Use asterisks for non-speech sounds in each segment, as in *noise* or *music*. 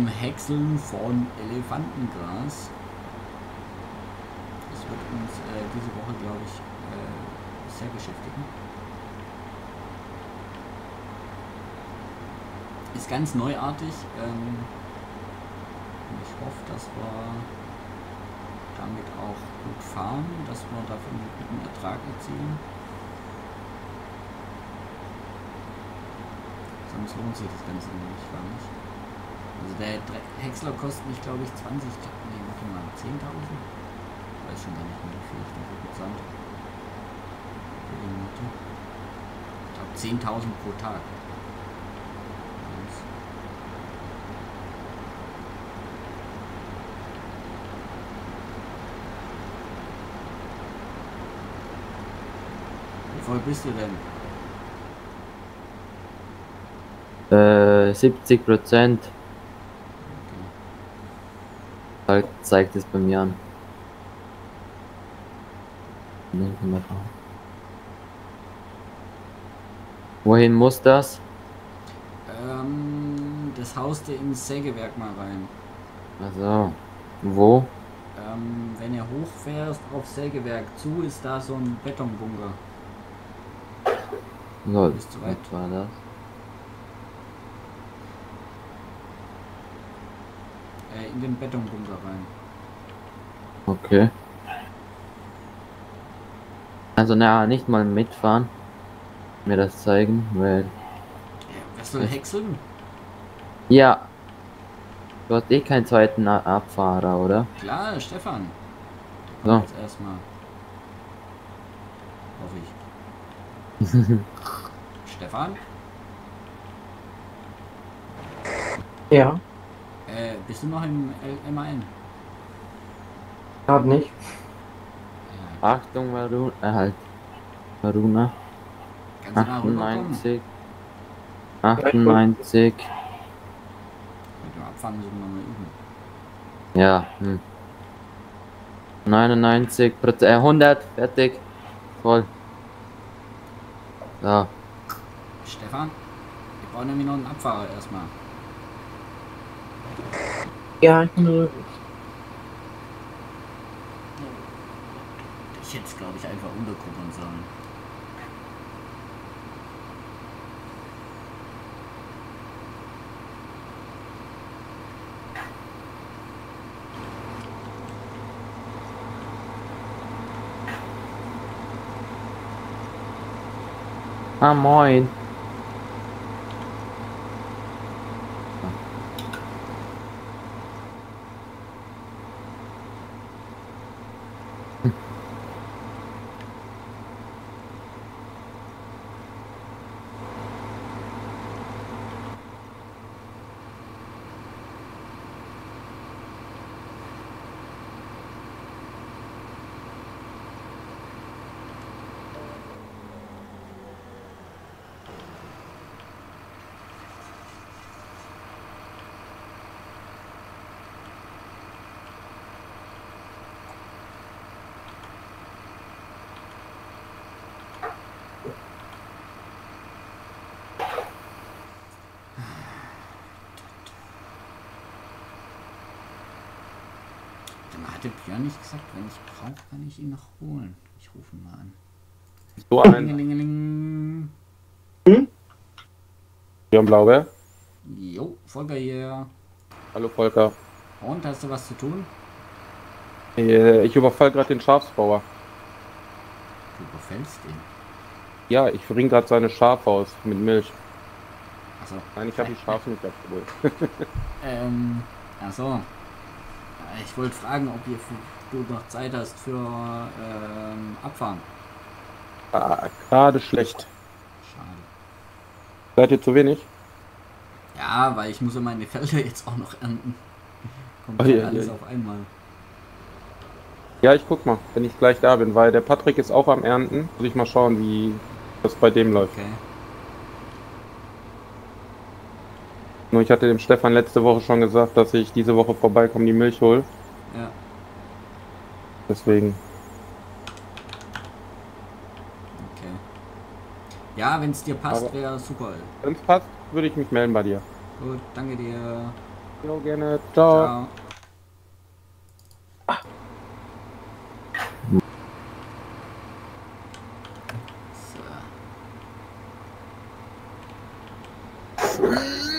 Beim Häckseln von Elefantengras. Das wird uns äh, diese Woche, glaube ich, äh, sehr beschäftigen. Ist ganz neuartig. Ähm, ich hoffe, dass wir damit auch gut fahren, dass wir davon einen guten Ertrag erzielen. Sonst lohnt sich das Ganze nämlich gar nicht. Also der Häcksler kostet mich glaube ich 20, nee, warte mal, 10.000? Weiß schon gar nicht mehr, wie viel ich dafür bezahlt habe. Ich glaube 10.000 pro Tag. Wie voll bist du denn? Äh, 70 Prozent. Okay. Zeigt es bei mir an. Wohin muss das? Ähm, das haust du ins Sägewerk mal rein. Also, wo? Ähm, wenn ihr hochfährst auf Sägewerk zu, ist da so ein Betonbunker. So, Bist du weit? was war das? Äh, in den Betonbunker rein. Okay. Also, na, nicht mal mitfahren. Mir das zeigen, weil. Ja, was soll häckseln? Ja. Du hast eh keinen zweiten Abfahrer, oder? Klar, Stefan. So. Jetzt erstmal. Hoffe ich. *laughs* Stefan? Ja, bist du noch im L MAN? gerade nicht. Ja, Achtung, Varuna. Äh, halt. Varuna. kannst du mal rüberkommen? 98. 98. Mit dem Abfahren müssen wir nochmal üben. Ja. Hm. 99 Prozent. Äh, 100. Fertig. Voll. So. Stefan? Wir brauchen nämlich noch einen Abfahrer erstmal. Ja, ich bin. Ich hätte es, glaube ich, einfach unterkuppeln sollen. Ah, moin. Dann hatte Björn nicht gesagt, wenn ich brauche, kann ich ihn noch holen. Ich rufe ihn mal an. So ein Klingelingeling. Björn Blaubeer. Jo, Volker hier. Hallo Volker. Und, hast du was zu tun? Äh, Ich überfall gerade den Schafsbauer. Du überfällst den. Ja, ich bring gerade seine Schafe aus mit Milch. Achso. Nein, ich habe die Schafe nicht abgeholt. *laughs* Ähm, achso. Ich wollte fragen, ob ihr, du noch Zeit hast für ähm, Abfahren. ah, gerade schlecht. Schade. Seid ihr zu wenig? Ja, weil ich muss ja meine Felder *laughs* jetzt auch noch ernten. Kommt Oh, ja, alles ja. auf einmal. Ja, ich guck mal, wenn ich gleich da bin, weil der Patrick ist auch am Ernten. Muss ich mal schauen, wie das bei dem läuft. Okay. Nur ich hatte dem Stefan letzte Woche schon gesagt, dass ich diese Woche vorbeikomme, die Milch hol. Ja. Deswegen. Okay. Ja, wenn es dir passt, wäre super. Wenn es passt, würde ich mich melden bei dir. Gut, danke dir. Jo, gerne. Ciao. Ciao. So.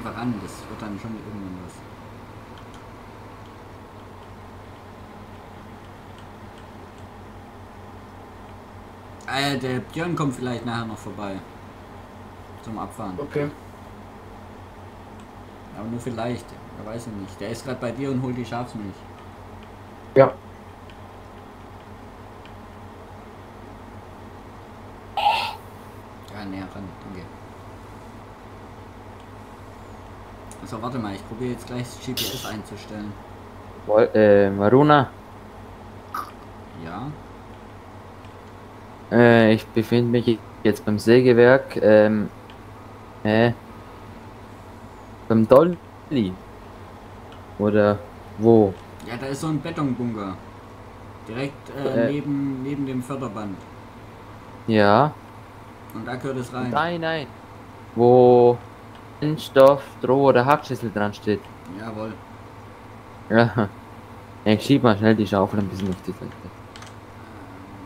Einfach an, das wird dann schon irgendwann was. Äh, der Björn kommt vielleicht nachher noch vorbei. Zum Abfahren. Okay. Aber nur vielleicht. Er weiß ja nicht. Der ist gerade bei dir und holt die Schafsmilch. Ja. Ja, näher ran. Danke. Also warte mal, ich probiere jetzt gleich das GPS einzustellen. Woll- Äh, Maruna, Ja. äh, ich befinde mich jetzt beim Sägewerk, ähm, hä? Beim Dolly. Oder wo? Ja, da ist so ein Betonbunker. Direkt äh, Äh. neben, neben dem Förderband. Ja. Und da gehört es rein. Nein, nein. Wo Stoff, Droh oder Hackschüssel dran steht. Jawohl. Ja. Ich schieb mal schnell die Schaufel ein bisschen auf die Seite.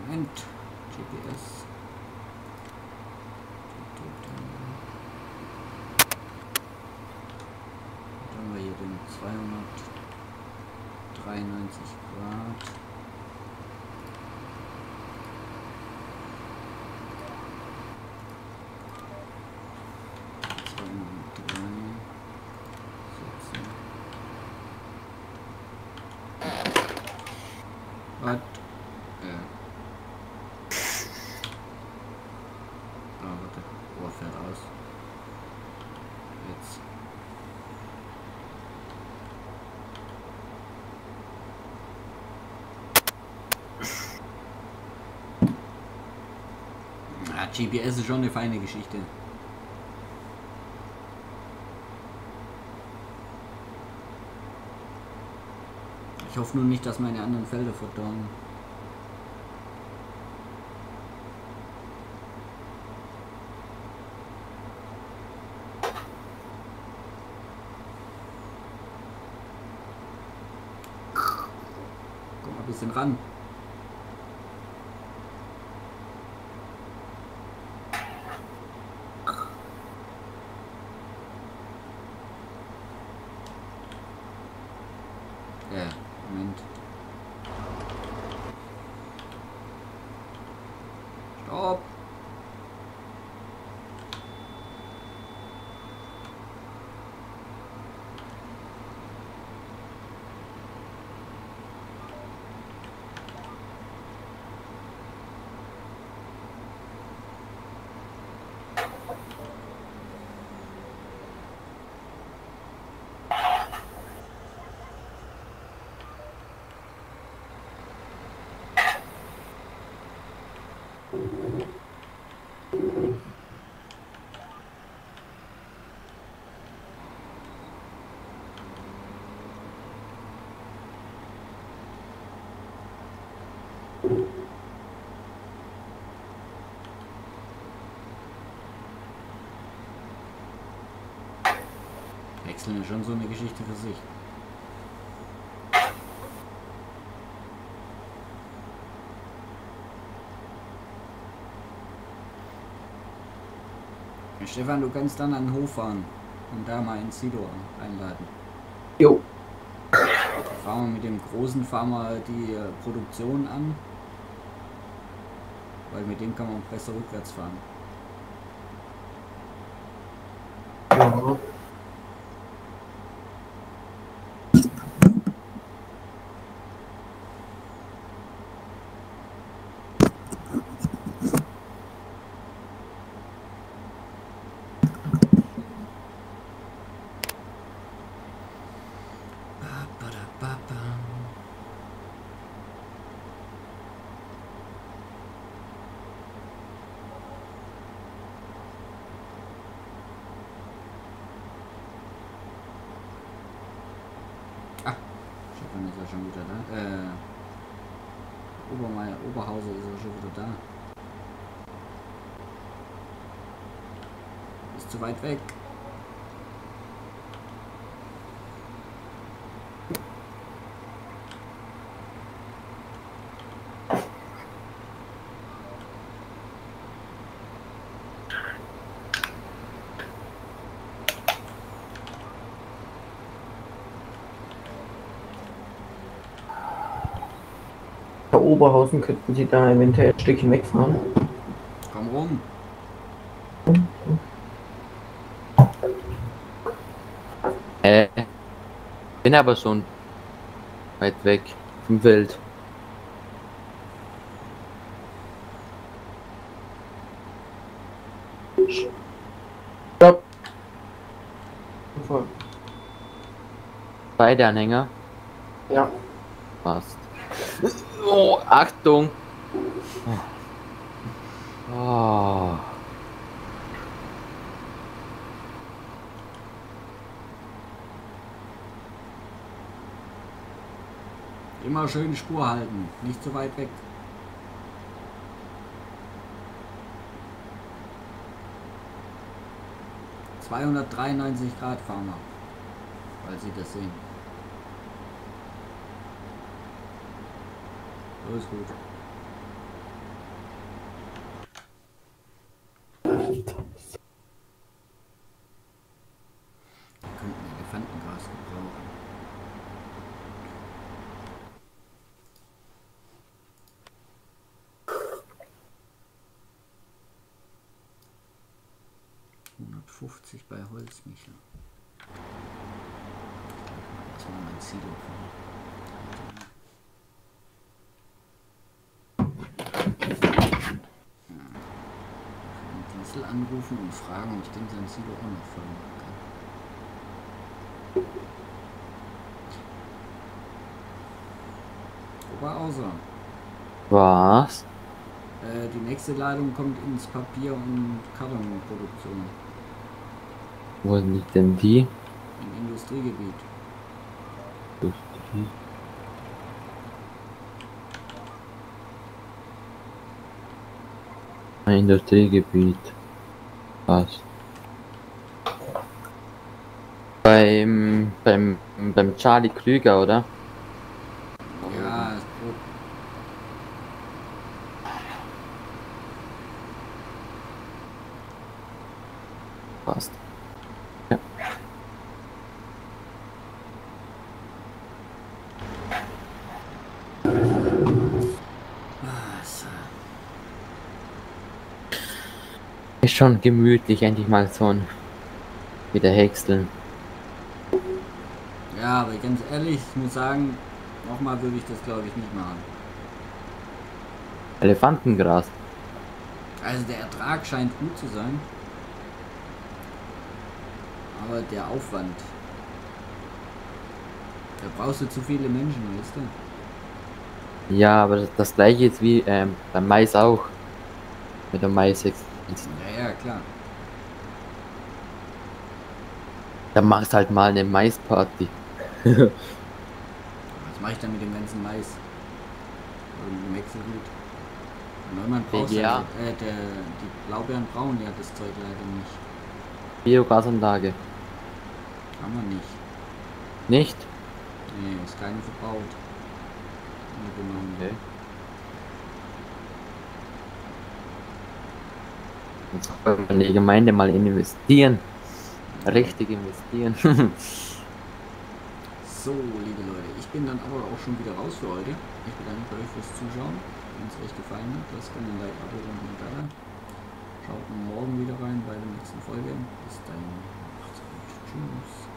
Moment. GPS. Dann haben wir hier den 293 Grad. Zweihundertdrei. Setzen. Was? Ah, warte. Ohr fährt aus. Jetzt. Ja, GPS ist schon eine feine Geschichte. Ich hoffe nur nicht, dass meine anderen Felder verdorren. Bisschen ran. Äh, Moment. Stopp! Wechseln ist schon so eine Geschichte für sich. Stefan, du kannst dann an den Hof fahren und da mal in Sido einladen. Jo. Fahren wir mit dem großen Farmer die äh, Produktion an, weil mit dem kann man besser rückwärts fahren. Ja. Ba-da-ba-ba. Stefan ist ja schon wieder da. Äh, Obermeier, Oberhauser ist ja schon wieder da. Ist zu weit weg. Oberhausen könnten Sie da eventuell ein Stückchen wegfahren. Komm rum. Äh, bin aber schon weit weg vom Wild. Stopp. Beide Anhänger. Ja. Passt. Oh, Achtung! Oh. Immer schön Spur halten. Nicht zu weit weg. ...293 Grad fahren wir. Weil Sie das sehen. Alles gut. Wir könnten Elefantengras gebrauchen. ...150 bei Holzmichel. Das war mein Silo. den Diesel anrufen und fragen, ob ich den sein Silo auch noch voll. Oberhauser. Was? Äh, die nächste Ladung kommt ins Papier- und Kartonproduktion Wo liegt denn die? im Industriegebiet. Ein Industriegebiet. Was? Beim, beim, beim Charlie Krüger, oder? Ja, ist gut. Passt. Ah, so. Ist schon gemütlich, endlich mal so ein wieder häckseln. Ja, aber ganz ehrlich, ich muss sagen, nochmal würde ich das glaube ich nicht machen. Elefantengras. Also der Ertrag scheint gut zu sein. Aber der Aufwand. Da brauchst du zu viele Menschen, weißt du? Ja, aber das, das gleiche jetzt wie ähm, beim Mais auch. Mit der Mais Ja, ja, klar. Da machst halt mal eine Maisparty. *laughs* Was mache ich dann mit dem ganzen Mais? Dem Wechselgut? Neumann braucht ja, äh, der, die Blaubeeren brauchen ja das Zeug leider nicht. Biogasanlage. Haben wir nicht. Nicht? Nee, ist keine verbaut. Okay. Jetzt soll man in die Gemeinde mal investieren. Richtig investieren. *laughs* So, liebe Leute, ich bin dann aber auch schon wieder raus für heute. Ich bedanke euch fürs Zuschauen. Wenn es euch gefallen hat, lasst gerne ein Like, Abo und Kommentar da. Schaut morgen wieder rein bei der nächsten Folge. Bis dahin, macht's gut. Tschüss.